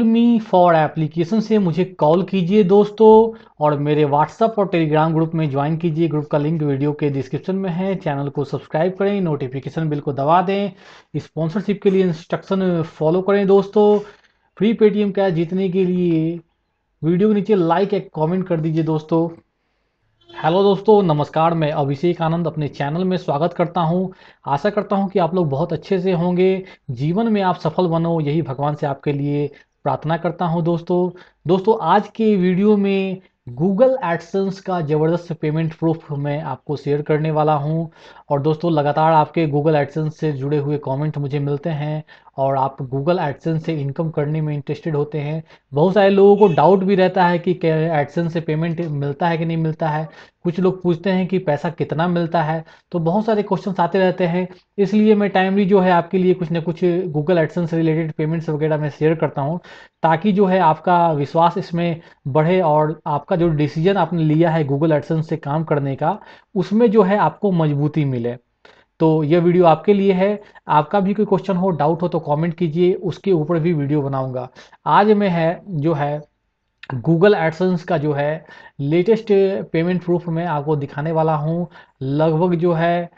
Call me for application से मुझे call कीजिए दोस्तों, और मेरे व्हाट्सअप और टेलीग्राम ग्रुप में ज्वाइन कीजिए। ग्रुप का लिंक वीडियो के डिस्क्रिप्शन में है। चैनल को सब्सक्राइब करें नोटिफिकेशन बिल को दबा दें। स्पॉन्सरशिप के लिए इंस्ट्रक्शन फॉलो करें दोस्तों। फ्री पेटीएम कैश जीतने के लिए वीडियो के नीचे लाइक एक कॉमेंट कर दीजिए दोस्तों। हेलो दोस्तों, नमस्कार। मैं अभिषेक आनंद अपने चैनल में स्वागत करता हूँ। आशा करता हूँ कि आप लोग बहुत अच्छे से होंगे। जीवन में आप सफल बनो, यही भगवान से आपके लिए प्रार्थना करता हूँ दोस्तों। दोस्तों, आज के वीडियो में गूगल एडसन्स का ज़बरदस्त पेमेंट प्रूफ मैं आपको शेयर करने वाला हूँ। और दोस्तों, लगातार आपके गूगल एडसन्स से जुड़े हुए कमेंट मुझे मिलते हैं। और आप गूगल एडसेंस से इनकम करने में इंटरेस्टेड होते हैं। बहुत सारे लोगों को डाउट भी रहता है कि एडसेंस से पेमेंट मिलता है कि नहीं मिलता है। कुछ लोग पूछते हैं कि पैसा कितना मिलता है तो बहुत सारे क्वेश्चन आते रहते हैं। इसलिए मैं टाइमली जो है आपके लिए कुछ ना कुछ गूगल एडसेंस रिलेटेड पेमेंट्स वगैरह मैं शेयर करता हूँ, ताकि जो है आपका विश्वास इसमें बढ़े और आपका जो डिसीज़न आपने लिया है गूगल एडसेंस से काम करने का, उसमें जो है आपको मजबूती मिले। तो ये वीडियो आपके लिए है। आपका भी कोई क्वेश्चन हो डाउट हो तो कमेंट कीजिए, उसके ऊपर भी वीडियो बनाऊँगा। आज मैं है, जो है गूगल एडसेंस का जो है लेटेस्ट पेमेंट प्रूफ में आपको दिखाने वाला हूँ। लगभग जो है,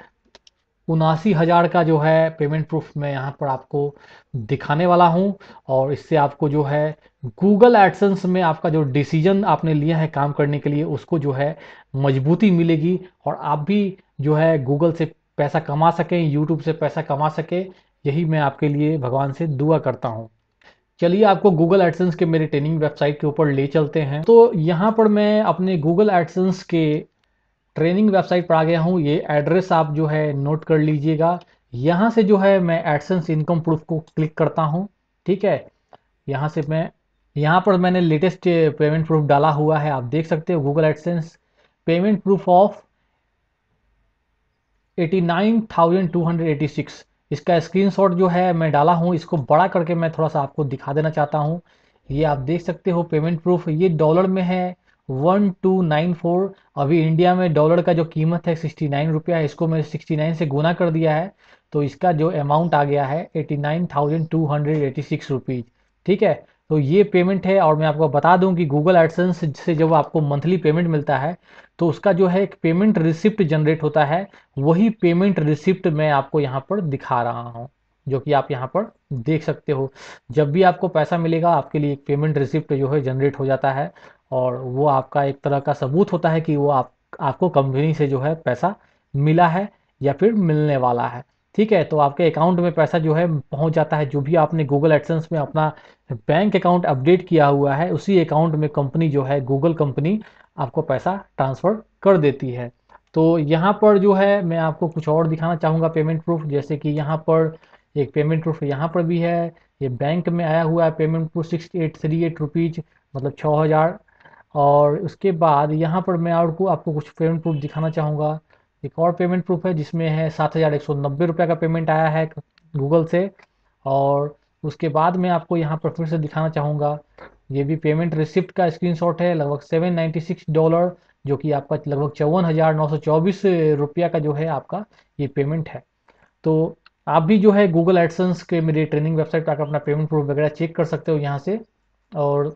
उनासी हज़ार का जो है पेमेंट प्रूफ मैं यहाँ पर आपको दिखाने वाला हूँ। और इससे आपको जो है गूगल एडसेंस में आपका जो डिसीज़न आपने लिया है काम करने के लिए, उसको जो है, मजबूती मिलेगी। और आप भी जो है गूगल से पैसा कमा सकें यूट्यूब से पैसा कमा सके, यही मैं आपके लिए भगवान से दुआ करता हूँ। चलिए आपको गूगल एडसेंस के मेरे ट्रेनिंग वेबसाइट के ऊपर ले चलते हैं। तो यहाँ पर मैं अपने गूगल एडसेंस के ट्रेनिंग वेबसाइट पर आ गया हूँ। ये एड्रेस आप जो है नोट कर लीजिएगा। यहाँ से जो है मैं एडसेंस इनकम प्रूफ को क्लिक करता हूँ। ठीक है? यहाँ से मैं, यहाँ पर मैंने लेटेस्ट पेमेंट प्रूफ डाला हुआ है। आप देख सकते हो Google AdSense payment proof of 89,286 इसका स्क्रीनशॉट जो है मैं डाला हूँ इसको बड़ा करके मैं थोड़ा सा आपको दिखा देना चाहता हूँ। ये आप देख सकते हो पेमेंट प्रूफ ये डॉलर में है वन टू नाइन फोर अभी इंडिया में डॉलर का जो कीमत है सिक्सटी नाइन रुपया है इसको मैंने सिक्सटी नाइन से गुना कर दिया है। तो इसका जो अमाउंट आ गया है eighty nine thousand two hundred eighty six rupees. ठीक है? तो ये पेमेंट है और मैं आपको बता दूँ कि गूगल एडसेंस से जब आपको मंथली पेमेंट मिलता है तो उसका जो है एक पेमेंट रिसिप्ट जनरेट होता है। वही पेमेंट रिसिप्ट मैं आपको यहाँ पर दिखा रहा हूँ, जो कि आप यहाँ पर देख सकते हो। जब भी आपको पैसा मिलेगा, आपके लिए एक पेमेंट रिसिप्ट जो है जनरेट हो जाता है और वो आपका एक तरह का सबूत होता है कि वो आप, आपको कंपनी से जो है पैसा मिला है या फिर मिलने वाला है। ठीक है तो आपके अकाउंट में पैसा जो है पहुँच जाता है, जो भी आपने गूगल एडसेंस में अपना बैंक अकाउंट अपडेट किया हुआ है, उसी अकाउंट में कंपनी जो है गूगल कंपनी आपको पैसा ट्रांसफ़र कर देती है। तो यहाँ पर जो है, मैं आपको कुछ और दिखाना चाहूँगा पेमेंट प्रूफ जैसे कि यहाँ पर एक पेमेंट प्रूफ यहाँ पर भी है। ये बैंक में आया हुआ है payment proof six eight three eight rupees मतलब छः हज़ार। और उसके बाद यहाँ पर मैं आपको आपको कुछ पेमेंट प्रूफ दिखाना चाहूँगा। एक और पेमेंट प्रूफ है जिसमें है सात हज़ार एक सौ नब्बे रुपये का पेमेंट आया है गूगल से। और उसके बाद मैं आपको यहाँ पर फिर से दिखाना चाहूँगा। ये भी पेमेंट रिसिप्ट का स्क्रीनशॉट है, लगभग सेवन नाइन्टी सिक्स डॉलर जो कि आपका लगभग चौवन हज़ार नौ सौ चौबीस रुपया का जो है आपका ये पेमेंट है। तो आप भी जो है गूगल एडसेंस के मेरे ट्रेनिंग वेबसाइट पर अपना पेमेंट प्रूफ वगैरह चेक कर सकते हो यहाँ से। और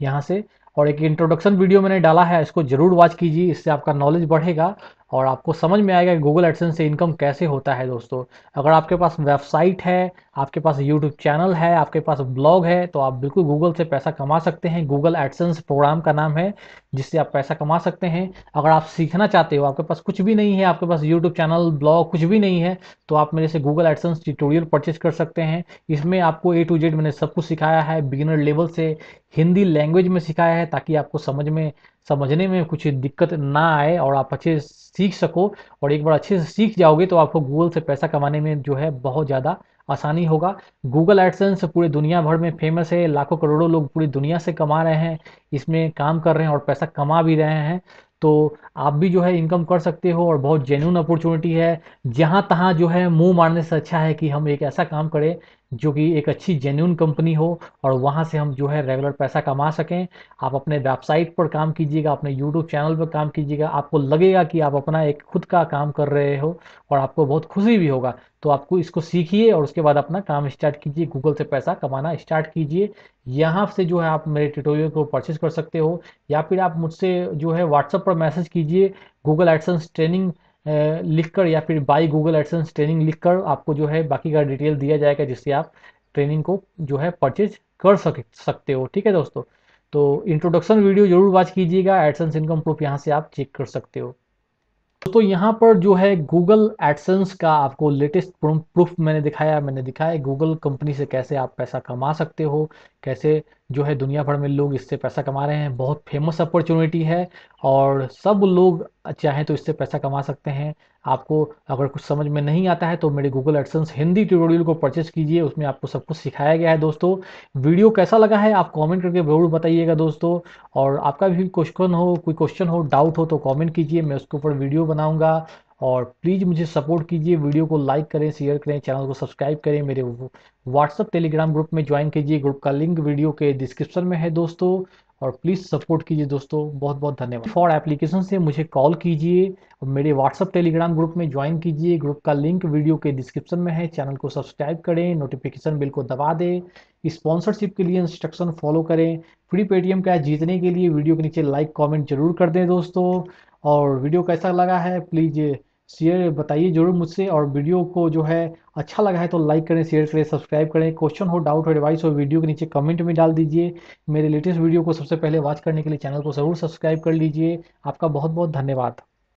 यहाँ से। और एक इंट्रोडक्शन वीडियो मैंने डाला है, इसको ज़रूर वॉच कीजिए, इससे आपका नॉलेज बढ़ेगा। और आपको समझ में आएगा कि गूगल एडसेंस से इनकम कैसे होता है दोस्तों। अगर आपके पास वेबसाइट है, आपके पास यूट्यूब चैनल है, आपके पास ब्लॉग है तो आप बिल्कुल गूगल से पैसा कमा सकते हैं। गूगल एडसेंस प्रोग्राम का नाम है, जिससे आप पैसा कमा सकते हैं। अगर आप सीखना चाहते हो, आपके पास कुछ भी नहीं है, आपके पास यूट्यूब चैनल ब्लॉग कुछ भी नहीं है तो आप मेरे से गूगल एडसेंस ट्यूटोरियल परचेज कर सकते हैं। इसमें आपको ए टू जेड मैंने सब कुछ सिखाया है बिगिनर लेवल से हिंदी लैंग्वेज में सिखाया है, ताकि आपको समझ में समझने में कुछ दिक्कत ना आए और आप अच्छे सीख सको और एक बार अच्छे से सीख जाओगे तो आपको गूगल से पैसा कमाने में जो है बहुत ज़्यादा आसानी होगा। गूगल एडसेंस पूरे दुनिया भर में फ़ेमस है। लाखों करोड़ों लोग पूरी दुनिया से कमा रहे हैं। इसमें काम कर रहे हैं और पैसा कमा भी रहे हैं। तो आप भी जो है इनकम कर सकते हो और बहुत जेन्यून अपॉर्चुनिटी है। जहाँ तहाँ जो है मुँह मारने से अच्छा है कि हम एक ऐसा काम करें जो कि एक अच्छी जेन्यून कंपनी हो और वहाँ से हम जो है रेगुलर पैसा कमा सकें। आप अपने वेबसाइट पर काम कीजिएगा, अपने यूट्यूब चैनल पर काम कीजिएगा। आपको लगेगा कि आप अपना एक खुद का काम कर रहे हो और आपको बहुत खुशी भी होगा। तो आपको इसको सीखिए और उसके बाद अपना काम स्टार्ट कीजिए। गूगल से पैसा कमाना स्टार्ट कीजिए। यहाँ से जो है आप मेरे ट्यूटोरियल को परचेज कर सकते हो। या फिर आप मुझसे जो है व्हाट्सएप पर मैसेज कीजिए। गूगल एडसेंस ट्रेनिंग लिखकर या फिर बाई गूगल एडसेंस ट्रेनिंग लिखकर आपको जो है बाकी का डिटेल दिया जाएगा जिससे आप ट्रेनिंग को जो है परचेज कर सक, सकते हो। ठीक है दोस्तों? तो इंट्रोडक्शन वीडियो ज़रूर वॉच कीजिएगा। एडसेंस इनकम प्रूफ यहाँ से आप चेक कर सकते हो। तो यहाँ पर जो है गूगल एडसेंस का आपको लेटेस्ट प्रूफ मैंने दिखाया मैंने दिखाया गूगल कंपनी से कैसे आप पैसा कमा सकते हो। कैसे जो है दुनिया भर में लोग इससे पैसा कमा रहे हैं। बहुत फ़ेमस अपॉर्चुनिटी है और सब लोग चाहें तो इससे पैसा कमा सकते हैं। आपको अगर कुछ समझ में नहीं आता है तो मेरे गूगल एडसेंस हिंदी ट्यूटोरियल को परचेस कीजिए। उसमें आपको सब कुछ सिखाया गया है दोस्तों। वीडियो कैसा लगा है आप कमेंट करके ज़रूर बताइएगा दोस्तों। और आपका भी क्वेश्चन हो, कोई क्वेश्चन हो डाउट हो तो कमेंट कीजिए। मैं उसके ऊपर वीडियो बनाऊँगा। और प्लीज़ मुझे सपोर्ट कीजिए, वीडियो को लाइक करें, शेयर करें, चैनल को सब्सक्राइब करें, मेरे व्हाट्सअप टेलीग्राम ग्रुप में ज्वाइन कीजिए ग्रुप का लिंक वीडियो के डिस्क्रिप्शन में है दोस्तों। और प्लीज़ सपोर्ट कीजिए दोस्तों बहुत बहुत धन्यवाद। फॉर एप्लीकेशन से मुझे कॉल कीजिए और मेरे व्हाट्सअप टेलीग्राम ग्रुप में ज्वाइन कीजिए ग्रुप का लिंक वीडियो के डिस्क्रिप्शन में है, चैनल को सब्सक्राइब करें नोटिफिकेशन बिल को दबा दें स्पॉन्सरशिप के लिए इंस्ट्रक्शन फॉलो करें फ्री पेटीएम का जीतने के लिए वीडियो के नीचे लाइक कॉमेंट ज़रूर कर दें दोस्तों। और वीडियो कैसा लगा है प्लीज़ शेयर बताइए ज़रूर मुझसे। और वीडियो को जो है अच्छा लगा है तो लाइक करें शेयर करें सब्सक्राइब करें। क्वेश्चन हो डाउट हो एडवाइस हो, वीडियो के नीचे कमेंट में डाल दीजिए। मेरे लेटेस्ट वीडियो को सबसे पहले वॉच करने के लिए चैनल को ज़रूर सब्सक्राइब कर लीजिए। आपका बहुत बहुत धन्यवाद।